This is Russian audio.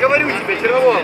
говорю тебе, Червон!